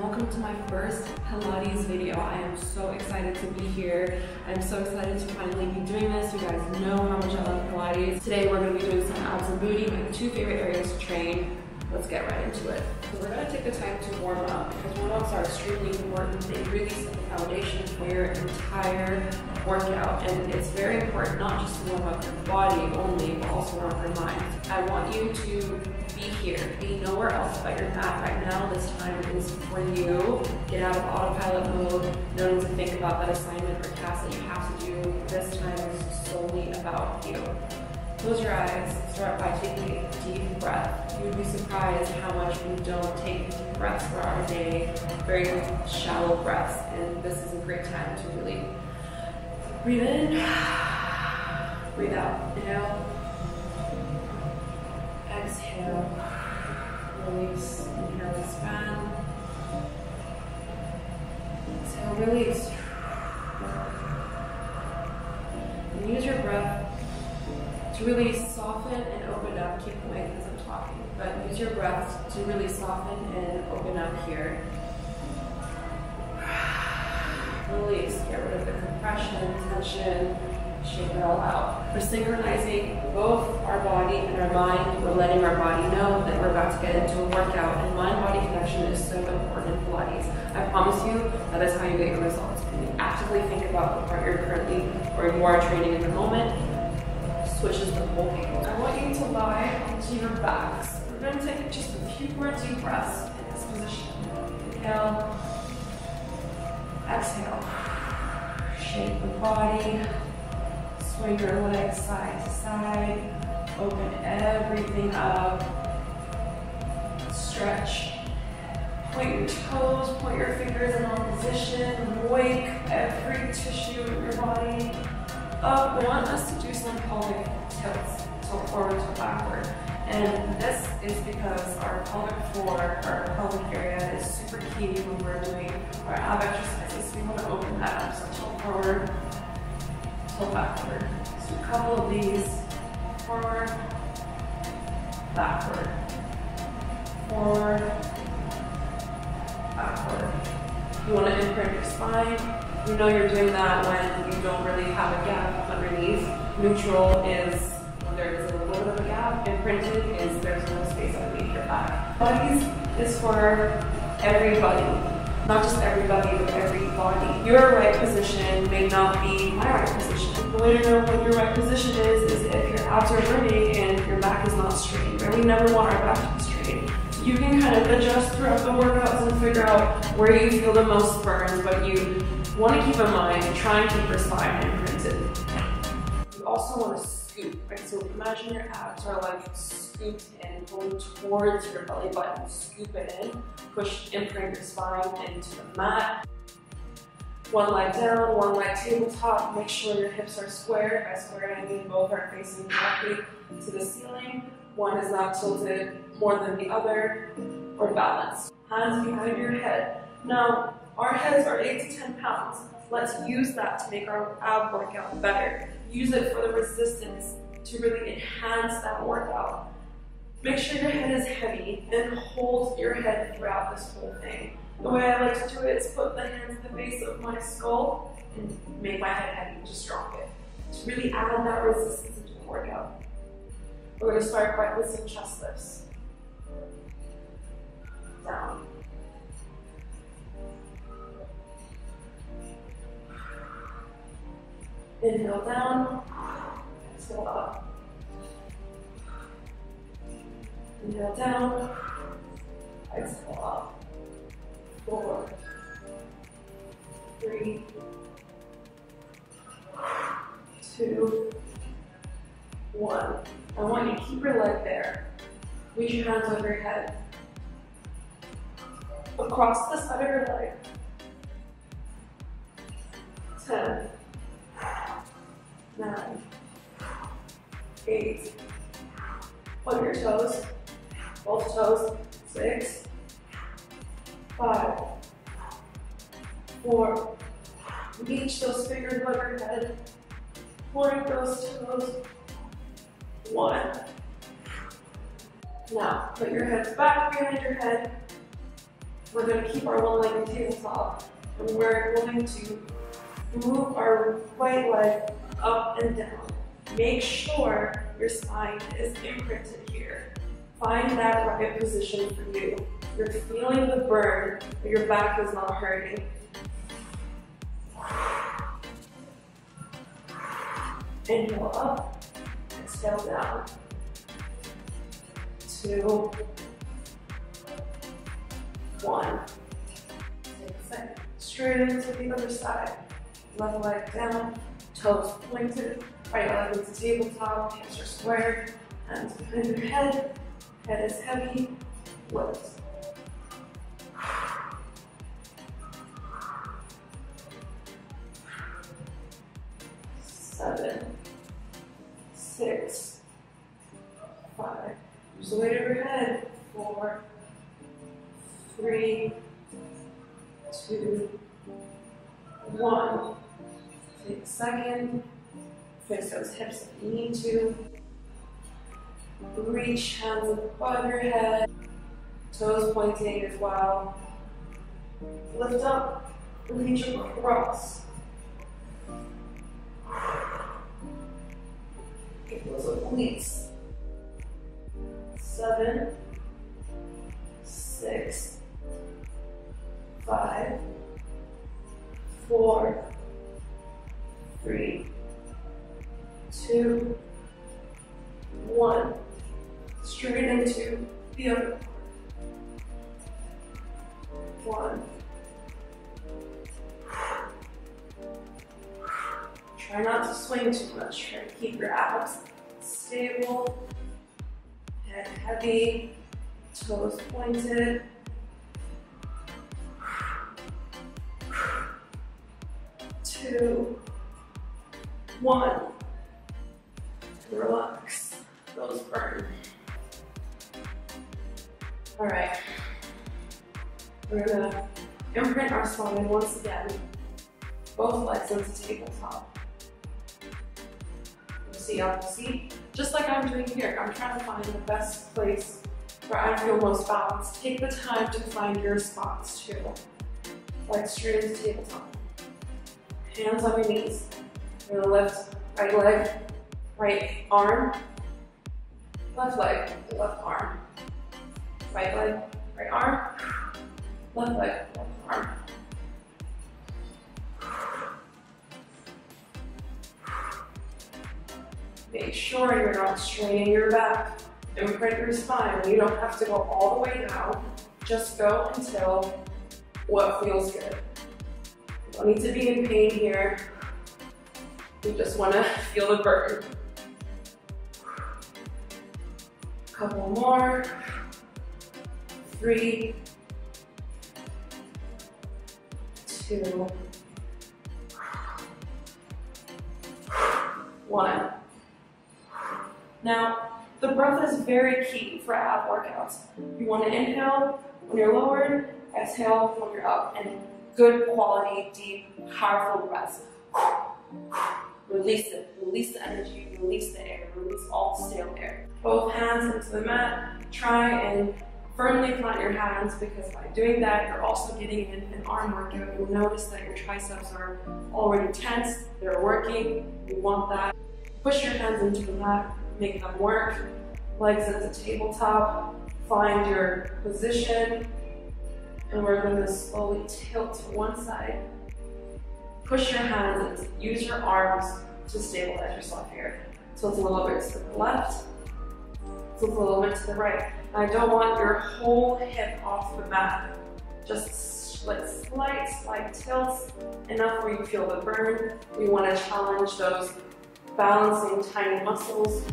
welcome to my first Pilates video. I am so excited to be here. I'm so excited to finally be doing this. You guys know how much I love Pilates. Today we're gonna be doing some abs and booty, my two favorite areas to train. Let's get right into it. So we're gonna take the time to warm up because warm-ups are extremely important. They really set the foundation for your entire workout. And it's very important not just to warm up your body only, but also warm up your mind. I want you to be here, be nowhere else but your mat right now. This time is for you. Get out of autopilot mode. No need to think about that assignment or task that you have to do. This time is solely about you. Close your eyes, start by taking a deep breath. You'd be surprised how much we don't take deep breaths for our day, very shallow breaths, and this is a great time to really breathe in, breathe out. Inhale, exhale, release, inhale, expand, exhale, release. And use your breath to really soften and open up. Keep going as I'm talking, but use your breath to really soften and open up here. Release, get rid of the compression, tension, shake it all out. We're synchronizing both our body and our mind. We're letting our body know that we're about to get into a workout, and mind-body connection is so important in Pilates. I promise you, that is how you get your results. When you actively think about the part you're currently or you are training in the moment, switches the whole game. I want you to lie onto your backs. We're going to take just a few more deep breaths in this position. Inhale, exhale. Shake the body, swing your legs side to side, open everything up, stretch. Point your toes, point your fingers in all position, wake every tissue in your body up. I want us to do some pelvic tilts, so forward to backward. And this is because our pelvic floor, our pelvic area is super key when we're doing our ab exercises. We want to open that up, so tilt forward, tilt backward. So a couple of these, forward, backward, forward, backward. You want to imprint your spine. You know you're doing that when you don't really have a gap underneath. Neutral is when there is a little bit of a gap. Imprinted is there's no space underneath your back. Pilates is for everybody. Not just everybody, but every body. Your right position may not be my right position. The way to know what your right position is, is if your abs are burning and your back is not straight. Right? We never want our back to be straight. You can kind of adjust throughout the workouts and figure out where you feel the most burn, but you want to keep in mind, try and keep your spine imprinted. You also want to scoop, right? So imagine your abs are like scooped in, going towards your belly button. Scoop it in, push, imprint your spine into the mat. One leg down, one leg tabletop. Make sure your hips are square. By I mean both are facing directly to the ceiling. One is not tilted more than the other, or balanced. Hands behind your head. Now, our heads are 8 to 10 pounds. Let's use that to make our ab workout better. Use it for the resistance to really enhance that workout. Make sure your head is heavy and hold your head throughout this whole thing. The way I like to do it is put the hands at the base of my skull and make my head heavy, just drop it. To really add that resistance into the workout. We're gonna start by with some chest lifts. Down. Inhale down, exhale up. Inhale down, exhale up. Four, three, two, one. I want you to keep your leg there. Reach your hands over your head. Across the side of your leg. Ten nine, eight, on your toes, both toes, six, five, four, reach those fingers above your head, point those toes, one. Now, put your hands back behind your head, We're going to keep our one-legged tabletop, and we're going to move our right leg up and down. Make sure your spine is imprinted here. Find that right position for you. You're feeling the burn, but your back is not hurting. Inhale up, exhale down. Two, one. Take a second. Straight into the other side. Left leg down, toes pointed, right leg into tabletop, hips are squared, hands behind your head, head is heavy, lift. Seven, six, five, use the weight of your head, four, three, two, one. Take a second. Fix those hips if you need to. Reach hands above your head. Toes pointing as well. Lift up. Reach across. Get those obliques. Seven, six, five, four, three, two, one. Straight into the other one. Try not to swing too much. Try to keep your abs stable, head heavy, toes pointed. Two, one. Relax. Those burn. All right. We're gonna imprint our spine once again. Both legs into tabletop. You See, up, see? Just like I'm doing here, I'm trying to find the best place where I feel most balanced. Take the time to find your spots too. Like straight into tabletop. Hands on your knees. You're gonna lift right leg, right arm, left leg, left arm. Right leg, right arm, left leg, left arm. Make sure you're not straining your back. Imprint your spine. You don't have to go all the way down. Just go until what feels good. You don't need to be in pain here. You just want to feel the burn. Couple more. Three, two, one. Now, the breath is very key for ab workouts. You want to inhale when you're lowered, exhale when you're up, and good quality, deep, powerful breaths. Release it, release the energy, release the air, release all stale air. Both hands into the mat. Try and firmly plant your hands because by doing that, you're also getting in an arm workout. You'll notice that your triceps are already tense, they're working. You want that. Push your hands into the mat, make them work. Legs at the tabletop. Find your position. And we're going to slowly tilt to one side. Push your hands and use your arms to stabilize yourself here. Tilt a little bit to the left. Tilt a little bit to the right. I don't want your whole hip off the mat. Just like slight, slight tilts, enough where you feel the burn. We want to challenge those balancing tiny muscles,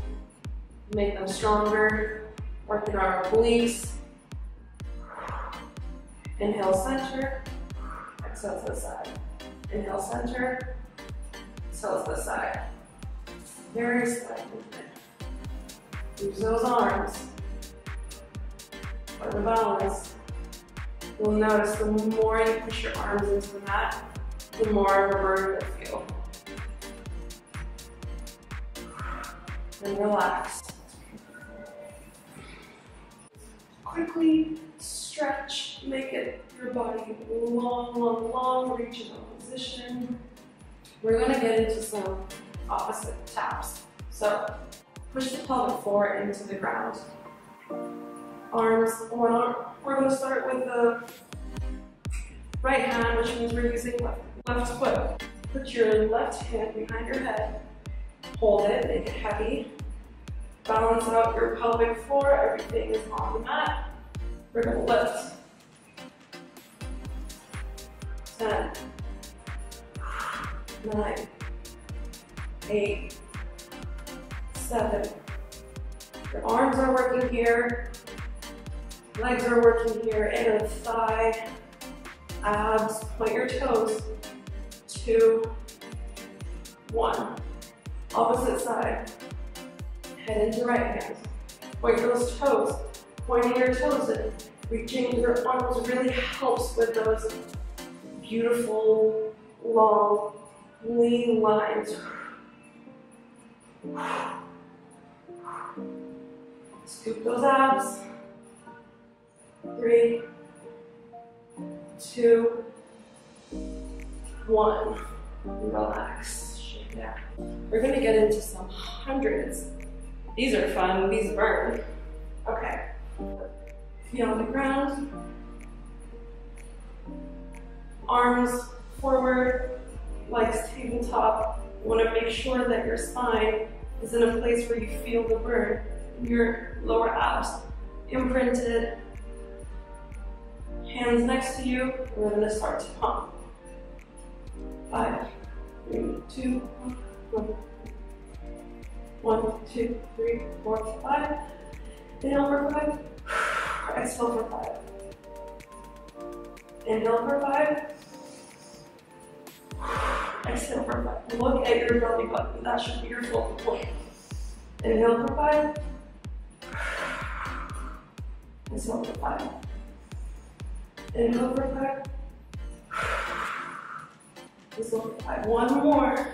make them stronger, working our obliques. Inhale center, exhale to the side. Inhale center, exhale to the side. Very slight movement. Use those arms for the balance. You'll notice the more you push your arms into the mat, the more of a burn you'll feel. And relax. quickly stretch, make it your body long, long, long, reach in a position. We're gonna get into some opposite taps. So push the pelvic floor into the ground. Arms, one arm. We're gonna start with the right hand, which means we're using left, left foot. Put your left hand behind your head. Hold it, make it heavy. Balance out your pelvic floor, everything is on the mat. We're gonna lift. 10, 9, 8, 7. Your arms are working here, legs are working here, inner thigh, abs, point your toes. Two, one. Opposite side. Head into right hand. Point those toes. Pointing your toes in. Reaching your arms really helps with those beautiful, long, lean lines. Scoop those abs. Three, two, one. Relax, shake out. We're gonna get into some hundreds. These are fun, these burn. Okay. Feet on the ground. Arms forward, legs tabletop. You wanna make sure that your spine is in a place where you feel the burn. Your lower abs imprinted. Hands next to you. We're gonna start to pump. Five, three, two, one. One, two, three, four, five. Inhale for five. Exhale for five. Inhale for five. Exhale for five. Look at your belly button. That should be your focal point. Inhale for five. Exhale for five. For five. Exhale for five. One more.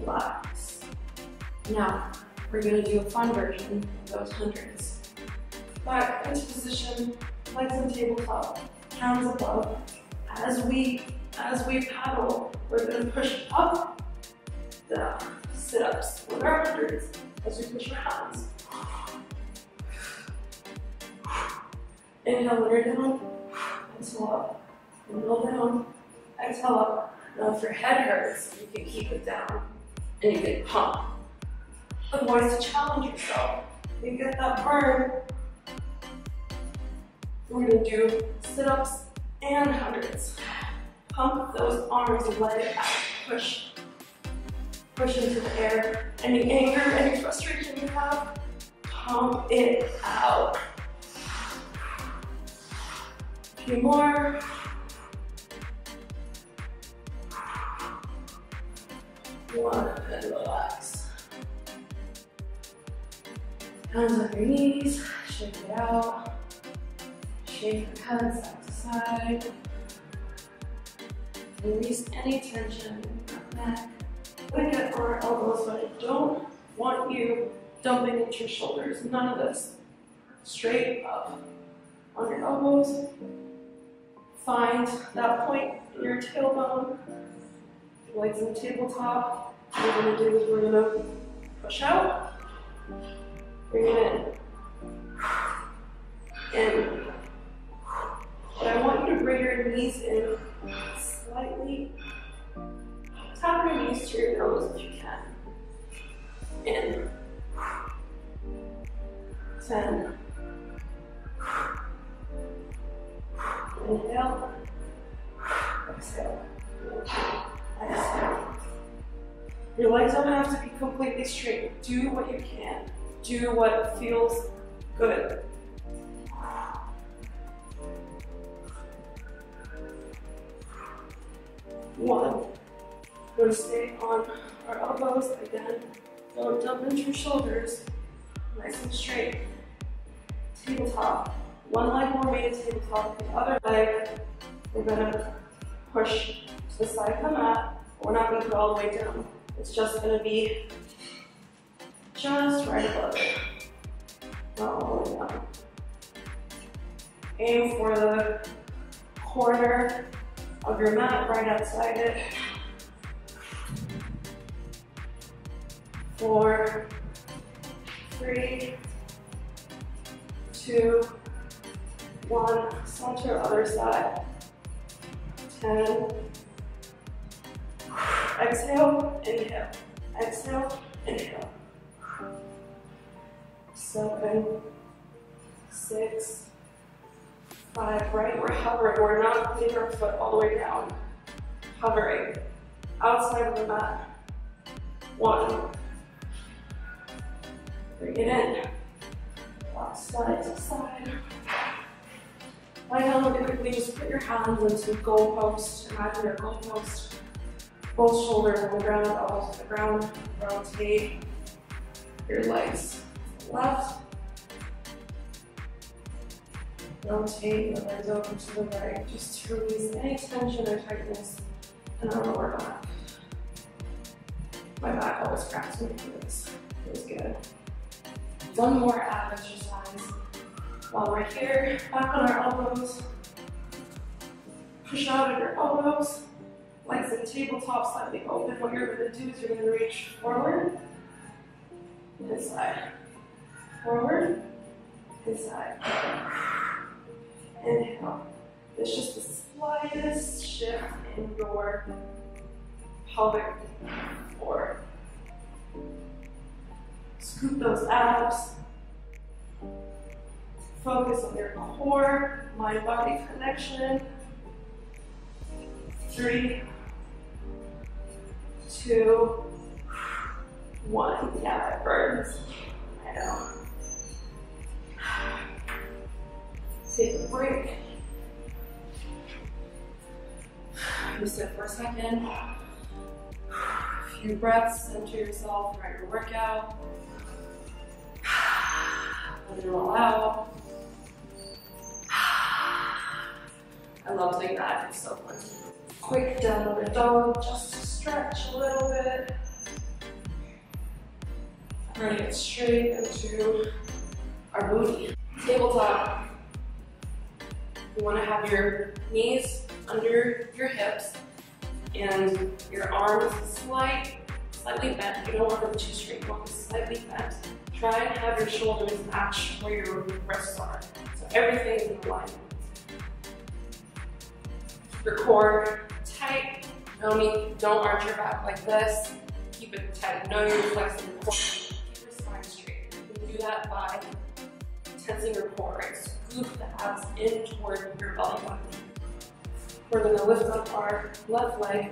Relax. Now, we're gonna do a fun version of those hundreds. Back into position, legs on tabletop, hands above. As we, as we paddle, we're gonna push up, down, sit-ups with our hundreds as we push our hands. Inhale you're down, exhale up. Inhale down, exhale up. Now if your head hurts, you can keep it down and you can pump. Otherwise, to challenge yourself, you get that burn. We're gonna do sit-ups and hundreds. Pump those arms and let it out. Push. Push into the air. Any anger, any frustration you have, pump it out. Few more. One and relax. Hands on your knees, shake it out. Shake your head side to side. Release any tension in your neck. Look at our elbows, but I don't want you dumping into your shoulders. None of this. Straight up on your elbows. Find that point in your tailbone. Legs the tabletop. What we're gonna do is we're gonna push out, bring it in. In. But I want you to bring your knees in slightly. Tap your knees to your nose if you can. In. Ten. Inhale. Exhale. Exhale. Your legs don't have to be completely straight. Do what you can. Do what feels good. One. We're to stay on our elbows again. Don't dump into your shoulders. Nice and straight. Tabletop. One leg more weighted tabletop. The other leg, we're going to push to the side of the mat. We're not to go all the way down. It's just going to be just right above it. Not all the way down. Aim for the corner of your mat right outside it. Four, three, two, one. Center other side. Ten. Exhale, inhale. Exhale, inhale. Seven, six, five, right? We're hovering. We're not putting our foot all the way down. Hovering. Outside of the mat. One. Bring it in. Side to side. Lie down really quickly. Just put your hands into goalpost. Imagine your goalpost. Both shoulders on the ground, elbows on the ground. Rotate your legs left. Rotate your legs over to the right, just to release any tension or tightness in our lower back. My back always cracks me for this. Feels good. One more ab. While we're here, back on our elbows. Push out of your elbows. Legs in tabletop, slightly open. What you're to do is you're going to reach forward, inside, forward, inside. Inhale. It's just the slightest shift in your pelvic floor. Scoop those abs. Focus on your core, mind-body connection. Three, two, one. Yeah, it burns. I know. Take a break. Reset for a second. A few breaths into yourself throughout your workout. Let it all out. I love doing that, it's so fun. Quick downward dog, just to stretch a little bit. Bring it straight into our booty. Tabletop. You want to have your knees under your hips and your arms slight, slightly bent. You don't want them too straight, you want them slightly bent. Try and have your shoulders match where your wrists are. So everything is in alignment. Your core tight. Don't arch your back like this. Keep it tight. No, you're flexing your core. Keep your spine straight. You can do that by tensing your core, right? Scoop the abs in toward your belly button. We're gonna lift up our left leg.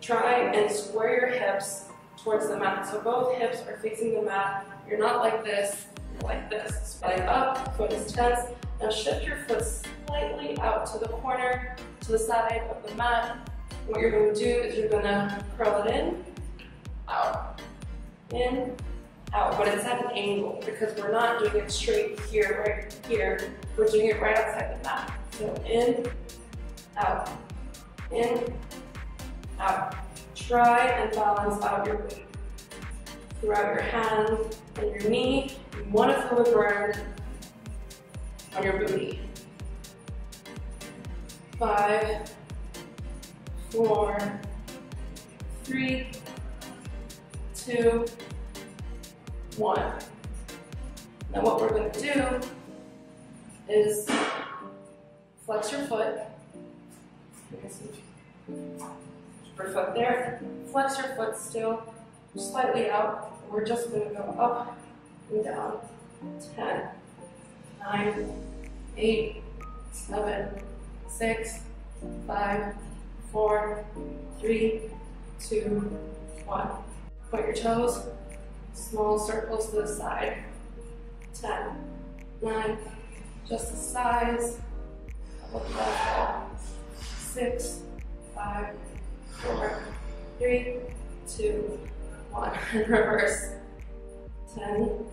Try and square your hips towards the mat. So both hips are facing the mat. You're not like this, you're like this. Leg up, foot is tense. Now shift your foot slightly out to the corner, to the side of the mat. What you're gonna do is you're gonna curl it in, out, in, out, but it's at an angle because we're not doing it straight here, right here. We're doing it right outside the mat. So in, out, in, out. Try and balance out your weight. Throughout your hand and your knee, you want to feel the ground on your booty. Five, four, three, two, one. Now what we're going to do is flex your foot. Your foot there. Flex your foot still slightly out. We're just going to go up and down. 10, 9, 8, 7, 6, 5, 4, 3, 2, 1. Point your toes, small circles to the side. 10, 9, just the size of ball. 6, 5, 4, 3, 2, 1. And reverse. 10,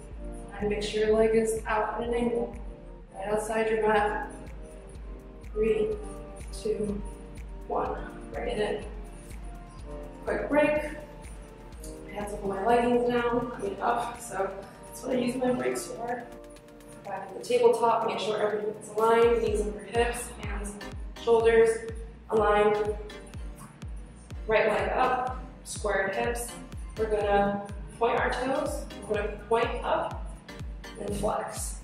and make sure your leg is out at an angle, right outside your mat. Three, two, one. Bring it in. Quick break. Hands up my leggings I mean up, so that's what I use my breaks for. Back at the tabletop, make sure everything's aligned, knees over hips, hands, shoulders, aligned. Right leg up, squared hips. We're gonna point our toes, we're gonna point up and flex.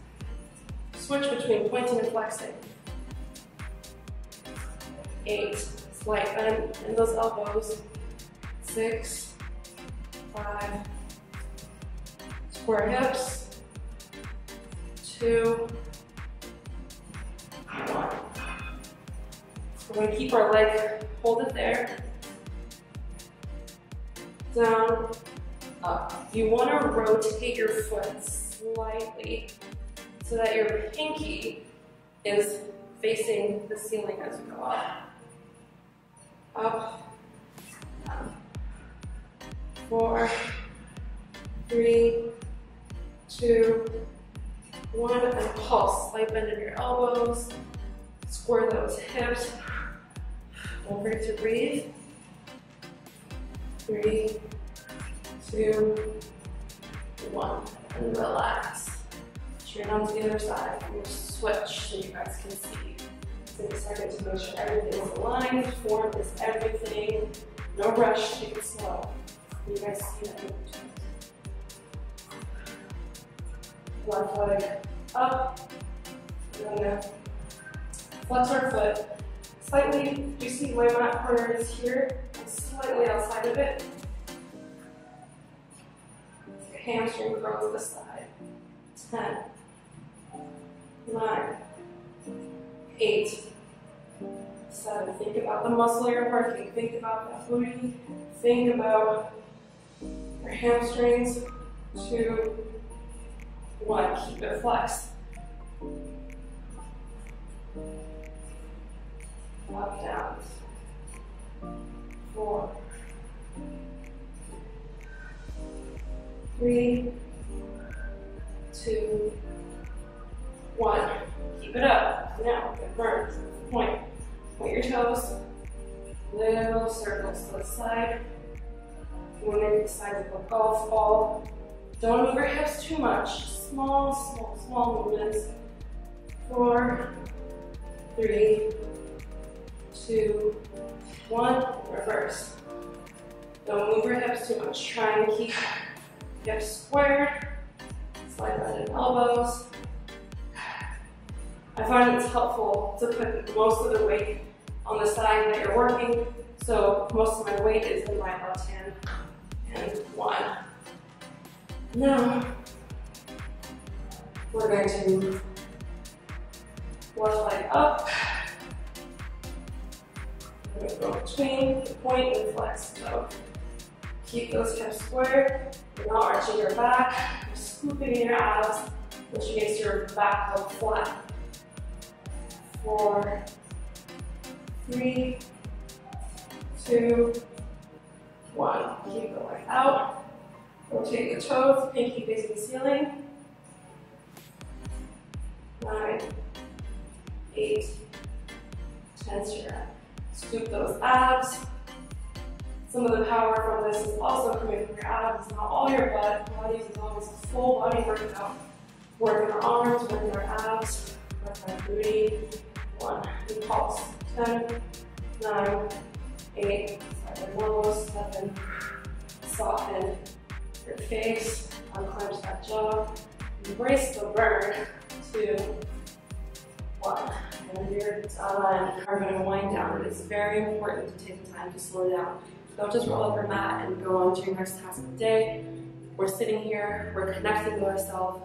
Switch between pointing and flexing. Eight, slight bend in those elbows. Six, five, square hips, two, one. We're gonna keep our leg, hold it there, down, up. You wanna rotate your foot slightly so that your pinky is facing the ceiling as you go up. Up. Four, three, two, one, and pulse. Slight bend in your elbows. Square those hips. Forget to breathe. Three, two, one, and relax. Straight on to the other side. We'll switch so you guys can see. Take a second to make sure everything is aligned. Form is everything. No rush, take it slow. You guys see that? Left leg up. We're gonna flex our foot slightly. Do you see my mat corner is here? I'm slightly outside of it. Hamstring curls this side. 10, 9, 8, 7. Think about the muscle you're working. Think about that booty. Think about your hamstrings. Two, one. Keep it flexed. Up, down. Four. Three, two, one. Keep it up. Now, burned. Point. Point your toes. Little circles to the side. Want to the size of a golf ball. Don't move your hips too much. Small, small, small movements. Four, three, two, one. Reverse. Don't move your hips too much. Try and keep hips squared. Slide bend in elbows. I find it's helpful to put most of the weight on the side that you're working. So most of my weight is in my left hand. And one. Now, we're going to left leg up. We're going to go between the point and flex. So keep those hips squared. You're not arching your back. You're scooping in your abs, which makes your back look flat. Four, three, two, one. Keep leg out. Rotate the toes, pinky facing the ceiling. Nine, eight, ten, straight Scoop those abs. Some of the power from this is also coming from your abs. It's not all your butt. Body is always a full body workout. Working our arms, working our abs, working our booty. One, and pulse. Ten, nine, eight, seven, seven, soften your face, unclench that jaw, embrace the burn, two, one. And you're done. We're to wind down. It is very important to take the time to slow down. Don't just roll up your mat and go on to your next task of the day. We're sitting here, we're connecting with ourselves,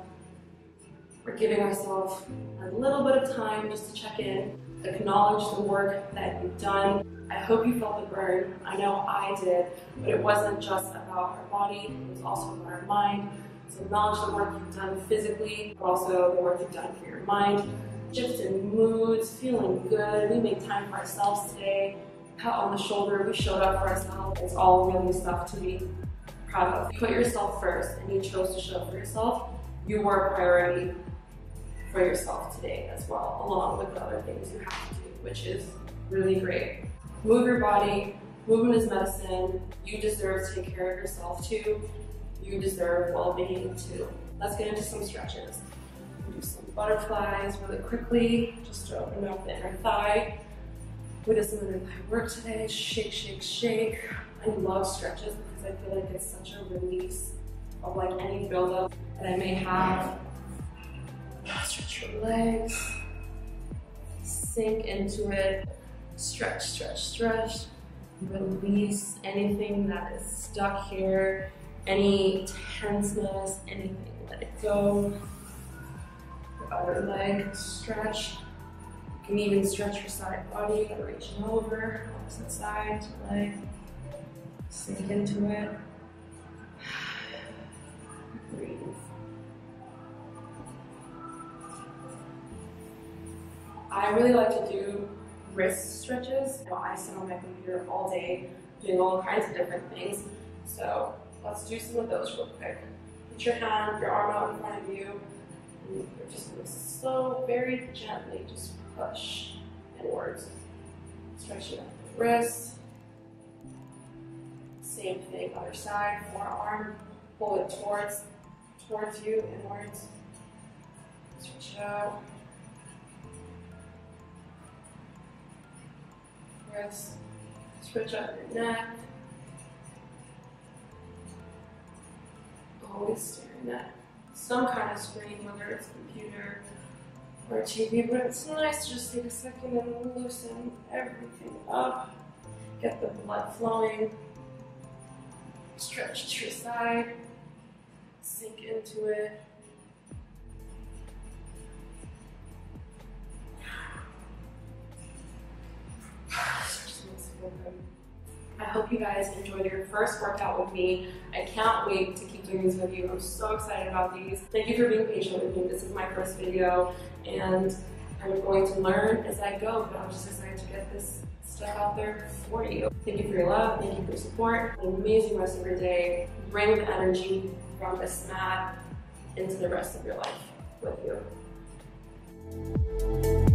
we're giving ourselves a little bit of time just to check in, acknowledge the work that you've done. I hope you felt the burn. I know I did, but it wasn't just about our body, it was also about our mind. So acknowledge the work you've done physically, but also the work you've done for your mind. Just in moods, feeling good. We make time for ourselves today. Pat on the shoulder, we showed up for ourselves. It's all really stuff to be proud of. You Put yourself first and you chose to show up for yourself. You were a priority for yourself today as well, along with the other things you have to do, which is really great. Move your body, movement is medicine. You deserve to take care of yourself too. You deserve well-being too. Let's get into some stretches. Do some butterflies really quickly, just to open up the inner thigh. We did some inner thigh work today. Shake, shake, shake. I love stretches because I feel like it's such a release of like any buildup that I may have. Stretch your legs, sink into it, stretch, stretch, stretch. Release anything that is stuck here, any tenseness, anything. Let it go. Your other leg, stretch. You can even stretch your side body, by reaching over, opposite side, to leg. Sink into it. Breathe. I really like to do wrist stretches. I sit on my computer all day doing all kinds of different things. So let's do some of those real quick. Put your hand, your arm out in front of you, just so very gently just push inwards. Stretching out the wrist. Same thing, other side, forearm, pull it towards, towards you, inwards. Stretch it out. Wrist, stretch out your neck. Always staring at some kind of screen, whether it's computer or TV, but it's nice to just take a second and loosen everything up. Get the blood flowing. Stretch to your side. Sink into it. I hope you guys enjoyed your first workout with me. I can't wait to keep doing these with you. I'm so excited about these. Thank you for being patient with me. This is my first video and I'm going to learn as I go, but I'm just excited to get this stuff out there for you. Thank you for your love. Thank you for your support. An amazing rest of your day. Bring the energy from this mat into the rest of your life with you.